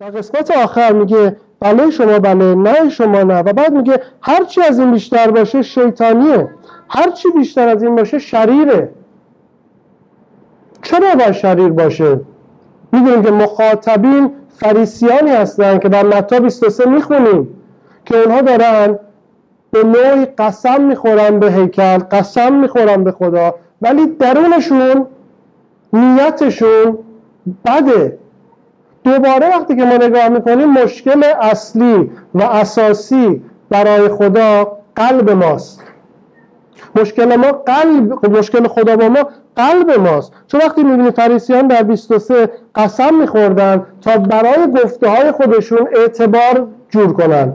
در قسمت آخر میگه بله شما بله نه شما نه. و بعد میگه هرچی از این بیشتر باشه شیطانیه. هرچی بیشتر از این باشه شریره. چرا باید شریر باشه؟ می‌دونیم که مخاطبین فریسیانی هستن که در متا 23 می‌خونیم که اونها دارن به نوعی قسم می‌خورن به هیکل قسم می‌خورن به خدا ولی درونشون نیتشون بده. دوباره وقتی که ما نگاه می‌کنیم مشکل اصلی و اساسی برای خدا قلب ماست. مشکل ما قلب مشکل خدا با ما قلب ماست. چون وقتی می‌بینی فریسیان در 23 قسم میخوردن تا برای گفته های خودشون اعتبار جور کنن.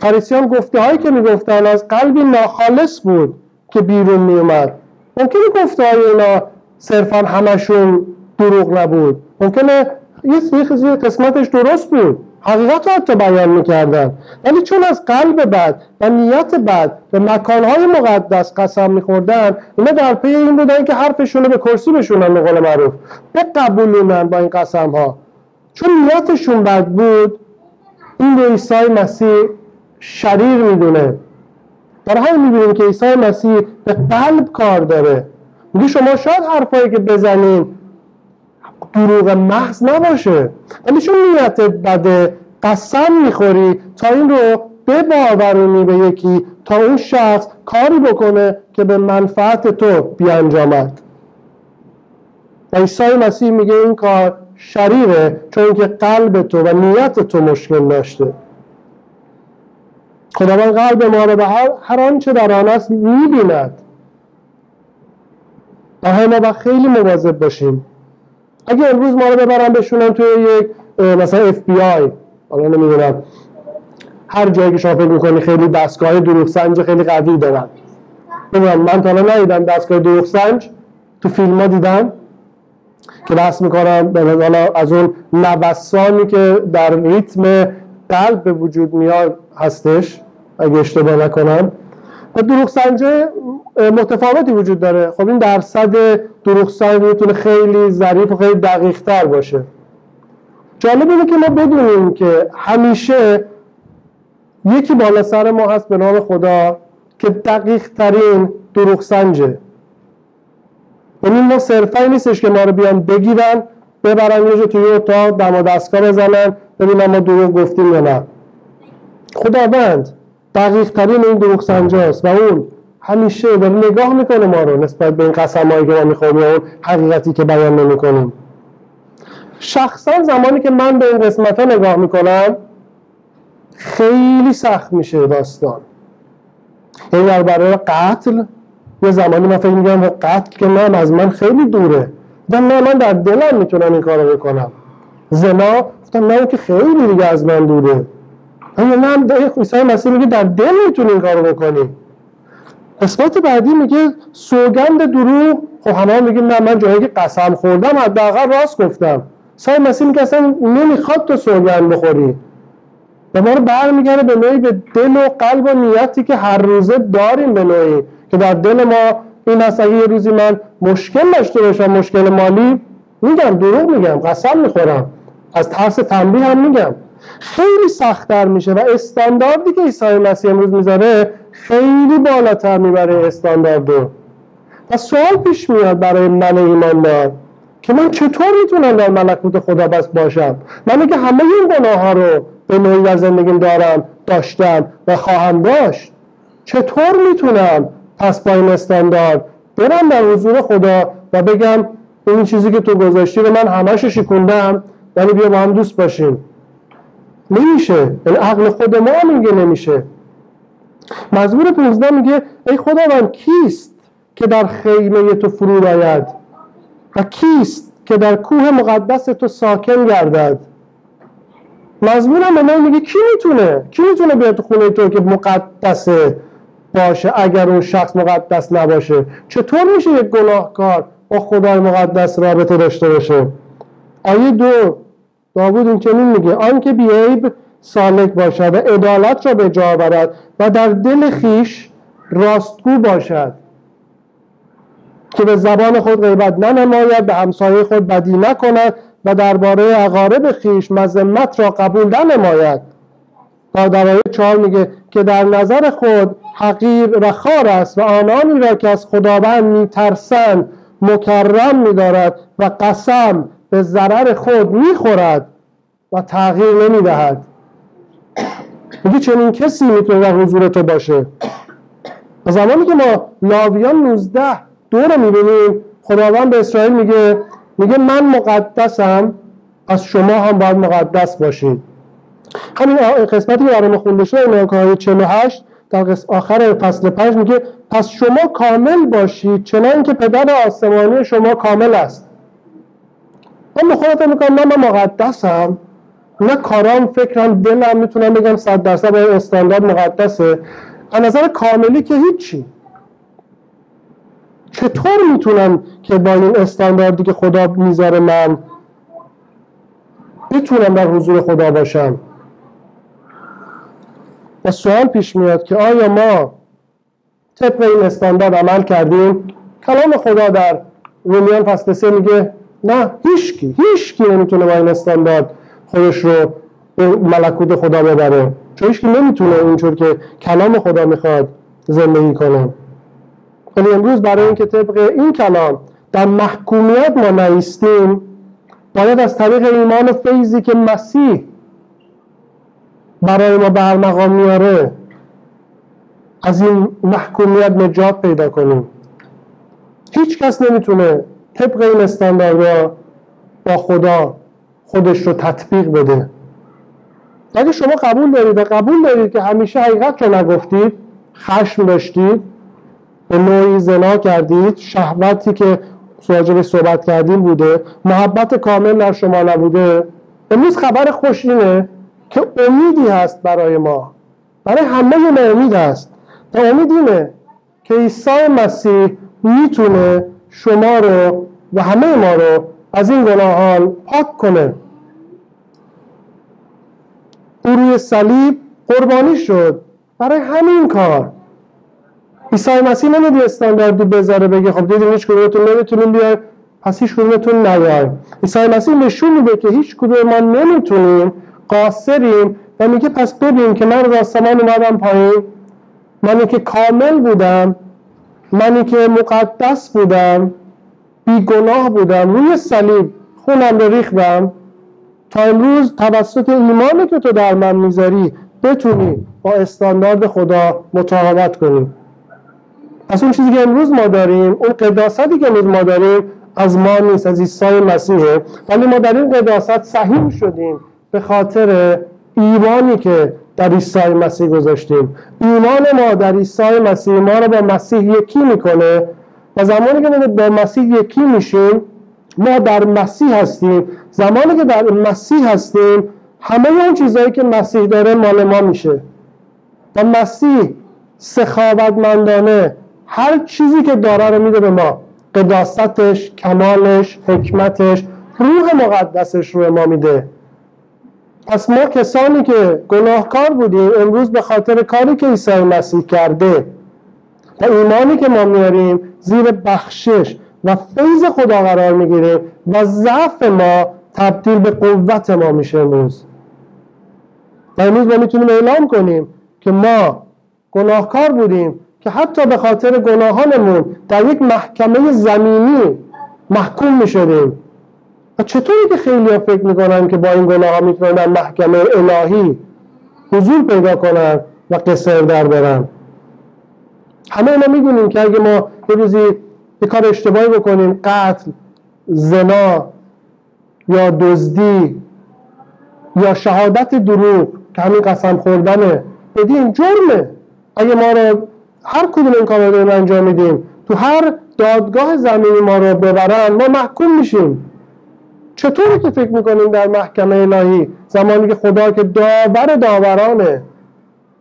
فریسیان گفته هایی که می‌گفتن از قلبی ناخالص بود که بیرون میومد ممکنه گفته های اینا صرفا همشون دروغ نبود. ممکنه یه قسمتش درست بود. حقیقت رو حتی بیان می‌کردن. ولی چون از قلب بد و نیت بد به مکانهای مقدس قسم میخوردن اینا در پی این بودن که حرفشون رو به کرسی بشونن به قول معروف. بقبولونن با این قسم ها چون نیتشون بد بود این رو عیسی مسیح شریر می‌دونه. برای همین می‌بینیم که عیسی مسیح به قلب کار داره. میگه شما شاید حرفایی که بزنین دروغ محض نباشه. ولی چون نیت بده قسم می‌خوری تا این رو بباورونی به یکی تا اون شخص کاری بکنه که به منفعت تو بیانجامد. و عیسی مسیح میگه این کار شریره چون که قلب تو و نیت تو مشکل داشته. خداوند قلب ما رو به هر آنچه در آن است می‌بیند. و ما خیلی مواظب باشیم. اگه امروز ما رو ببرن بشونن توی یک مثلا اف بی آی حالا نمی‌دونم. هر جایی که شما فکر می‌کنی خیلی دستگاه دروغ سنج خیلی قوی دارن. نمی‌دونم من تا حالا ندیدم دستگاه دروغ سنج. تو فیلم ها دیدم که بحث می‌کنم حالا از اون نوسانی که در ریتم قلب به وجود میاد هستش اگه اشتباه نکنم. و دروغ سنجه متفاوتی وجود داره. خب این درصد دروغ سنج می‌تونه خیلی ظریف و خیلی دقیق تر باشه. جالب اینه که ما بدونیم که همیشه یکی بالا سر ما هست به نام خدا که دقیق ترین دروغ سنجه یعنی ما صرفا نیستش که ما رو بیان بگیرن ببرن یه جا توی اتاق دم دستگاه بزنن ببینن ما دروغ گفتیم یا نه. خداوند دقیق ترین این دروغ سنجاست و اون همیشه داره نگاه می‌کنه ما رو نسبت به این قسم هایی که ما می‌خوریم اون حقیقتی که بیان نمی‌کنیم. شخصا زمانی که من به این قسمت ها نگاه می‌کنم خیلی سخت میشه داستان. این یعنی برای قتل یه زمانی من فکر میگم قتل که نه از من خیلی دوره و نه من در دلم می‌تونم این کارو بکنم. زنا گفتم نه که خیلی دیگه از من دوره. اما نه عیسی مسیح میگه در دل می‌تونی این کارو بکنی. قسمت بعدی میگه سوگند دروغ خب همه میگه نه من جایی که قسم خوردم حداقل راست گفتم. سای مسیح میگه اصلا نمی‌خواد تو سوگند بخوری. و ما رو برمیگرده به نوعی به دل و قلب و نیتی که هر روزه داریم به نوعی. که در دل ما این هست یه روزی من مشکل داشته باشم مشکل مالی میگم دروغ میگم قسم می‌خورم. از ترس تنبیه هم میگم. خیلی سختتر میشه و استانداردی که عیسی مسیح امروز می‌ذاره خیلی بالاتر می‌بره استاندارد رو. و سوال پیش میاد برای من ایماندار که من چطور می‌تونم در ملکوت خدا بس باشم؟ من که همه این گناه ها رو به نوعی در زندگیم دارم داشتم و خواهم داشت. چطور می‌تونم پس با این استاندارد برم در حضور خدا و بگم این چیزی که تو گذاشتی رو من همش شکوندم ولی بیا با هم دوست باشیم؟ نمیشه. یعنی عقل خود ما میگه نمیشه. مزمور 15 میگه ای خداوند کیست که در خیمه تو فرود آید و کیست که در کوه مقدس تو ساکن گردد؟ مزمور هم به میگه کی می‌تونه؟ کی می‌تونه بیاد تو خونه تو که مقدسه باشه اگر اون شخص مقدس نباشه؟ چطور میشه یک گناهکار با خدای مقدس رابطه داشته باشه؟ آیه دو داوود این چنین میگه آنکه بیعیب سالک باشد و عدالت را به جا برد و در دل خیش راستگو باشد که به زبان خود غیبت ننماید به همسایه خود بدی نکند و درباره عقارب خیش مذمت را قبول نماید تا در آیه چهار میگه که در نظر خود حقیر و خار است و آنانی را که از خداوند میترسند مکرم میدارد و قسم به ضرر خود می‌خورد و تغییر نمی‌دهد. میگه چنین کسی می‌تونه در حضور تو باشه. و زمانی که ما لاویان 19 دو رو می‌بینیم خداوند به اسرائیل میگه میگه من مقدسم از شما هم باید مقدس باشید. همین قسمتی که برای خونده شده های 48 در آخر فصل 5 میگه پس شما کامل باشید چنان که پدر آسمانی شما کامل است. من به خودم می‌کنم من, من مقدسم. نه کارام فکرم دلم می‌تونم بگم صد درصد به استاندارد مقدسه. از نظر کاملی که هیچی. چطور می‌تونم که با این استانداردی که خدا می‌ذاره من بتونم در حضور خدا باشم؟ و سوال پیش میاد که آیا ما طبق این استاندارد عمل کردیم؟ کلام خدا در رومیان فصل سه میگه نه هیچکی هیچکی نمی‌تونه با این استاندارد خودش رو به ملکوت خدا ببره. چون هیچکی نمی‌تونه اونجور که کلام خدا می‌خواد زندگی کنه. ولی امروز برای اینکه طبق این کلام در محکومیت ما نیستیم باید از طریق ایمان و فیضی که مسیح برای ما برمقام میاره از این محکومیت نجات پیدا کنیم. هیچ کس نمی‌تونه طبق این استانداردها با خدا خودش رو تطبیق بده. اگه شما قبول دارید و قبول دارید که همیشه حقیقت رو نگفتید خشم داشتید به نوعی زنا کردید شهوتی که راجبش صحبت کردیم بوده محبت کامل در شما نبوده. امروز خبر خوش اینه که امیدی هست برای ما. برای همه ما امید هست. و امید اینه که عیسی مسیح می‌تونه شما رو و همه ما رو از این گناهان پاک کنه. او روی صلیب قربانی شد برای همین کار. عیسی مسیح نمیدی استانداردی بذاره بگه خب دیدیم هیچ کدومتون نمی‌تونیم بیاید پس هیچ کدومتون نیاید عیسی مسیح نشون میده که هیچ کدوم ما نمی‌تونیم قاصریم و میگه پس ببین که من از اومدم پایین. منی که کامل بودم منی که مقدس بودم بیگناه بودم روی صلیب خونم رو ریختم تا امروز توسط ایمانی که تو در من می‌ذاری بتونی با استاندارد خدا مطابقت کنی. پس اون چیزی که امروز ما داریم اون قداستی که امروز ما داریم از ما نیست از عیسی مسیحه ولی ما در این قداست صحیح شدیم به خاطر ایمانی که در عیسی مسیح گذاشتیم. ایمان ما در عیسی مسیح ما رو با مسیح یکی می‌کنه و زمانی که با مسیح یکی میشیم ما در مسیح هستیم. زمانی که در مسیح هستیم همه اون چیزهایی که مسیح داره مال ما میشه. و مسیح سخاوتمندانه هر چیزی که داره رو میده به ما. قداستش، کمالش، حکمتش روح مقدسش رو ما میده. پس ما کسانی که گناهکار بودیم امروز به خاطر کاری که عیسی مسیح کرده و ایمانی که ما میاریم زیر بخشش و فیض خدا قرار می‌گیریم و ضعف ما تبدیل به قوت ما میشه امروز. و امروز ما می‌تونیم اعلام کنیم که ما گناهکار بودیم که حتی به خاطر گناهانمون در یک محکمه زمینی محکوم می‌شدیم. و چطوری که خیلی ها فکر می‌کنن که با این گناه ها می‌تونن در محکمه الهی حضور پیدا کنن و قصر در برن؟ همه ما می‌دونیم که اگه ما یه روزی یه کار اشتباهی بکنیم قتل زنا یا دزدی یا شهادت دروغ که همین قسم خوردنه بدین جرمه. اگه ما رو هر کدوم این کار رو انجام میدیم تو هر دادگاه زمینی ما رو ببرن ما محکوم میشیم. چطوری که فکر می‌کنیم در محکمه الهی؟ زمانی که خدا که داور داورانه.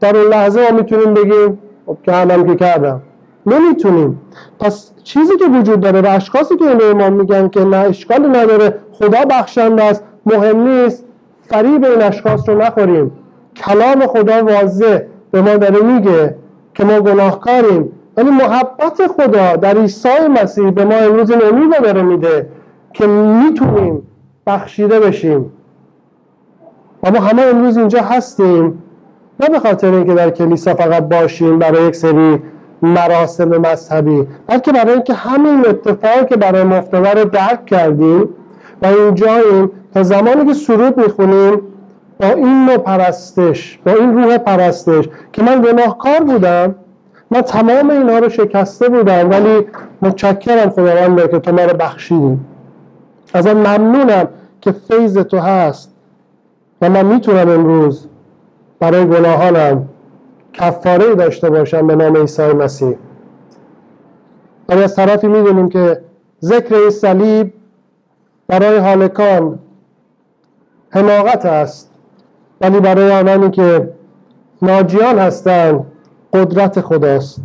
در اون لحظه ما می‌تونیم بگیم خب کردم که کردم. نمی‌تونیم. پس چیزی که وجود داره و اشخاصی که این امام میگن که نه اشکال نداره. خدا بخشنده است. مهم نیست. فریب این اشخاص رو نخوریم. کلام خدا واضح به ما داره میگه که ما گناهکاریم. ولی محبت خدا در عیسی مسیح به ما امروز این امید داره میده. که می‌تونیم بخشیده بشیم. و ما همه امروز اینجا هستیم. نه به خاطر اینکه در کلیسا فقط باشیم برای یک سری مراسم مذهبی بلکه برای اینکه همین اتفاقی که برای ما رو درک کردیم و اینجاییم تا زمانی که سرود می‌خونیم با این نوع پرستش با این روح پرستش که من گناهکار بودم من تمام اینها رو شکسته بودم ولی متشکرم خداوند که تو ما رو بخشیدی. ازم ممنونم که فیض تو هست و من می‌تونم امروز برای گناهانم کفاره داشته باشم به نام عیسی مسیح. ولی از طرفی می‌دونیم که ذکر این صلیب برای حالکان حماقت است ولی برای آنانی که ناجیان هستند قدرت خداست.